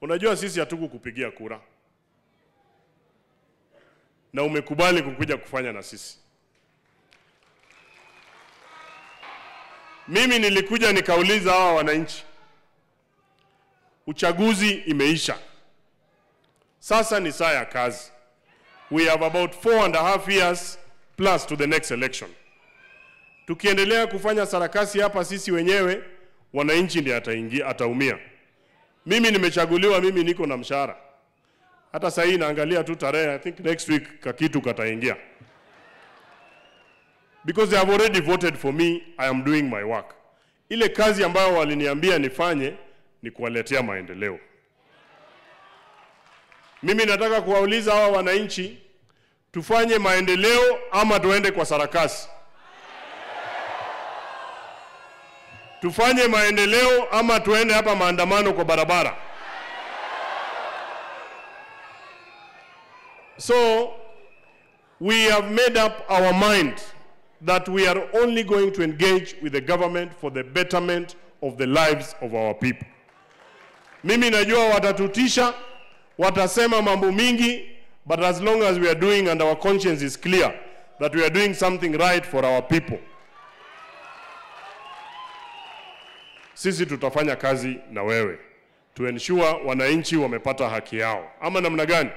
Unajua sisi hatuku kupigia kura na umekubali kukuja kufanya na sisi. Mimi nilikuja nikauliza hawa wananchi, uchaguzi imeisha, sasa ni saa ya kazi. We have about four and a half years plus to the next election. Tukiendelea kufanya sarakasi hapa sisi wenyewe, wananchi ndiye ataumia. Mimi nimechaguliwa, mimi niko na mshahara. Hata sasa hii naangalia tu tarehe, I think next week kakitu kataingia. Because they have already voted for me, I am doing my work. Ile kazi ambayo waliniambia nifanye ni kuwaletea maendeleo. Mimi nataka kuwauliza hawa wananchi, tufanye maendeleo ama tuende kwa sarakasi? Tufanye maendeleo ama tuende hapa maandamano kwa barabara? So we have made up our mind that we are only going to engage with the government for the betterment of the lives of our people. Mimi najua watatutisha, watasema mambo mingi, but as long as we are doing and our conscience is clear that we are doing something right for our people, sisi tutafanya kazi na wewe to ensure wananchi wamepata haki yao, ama namna gani?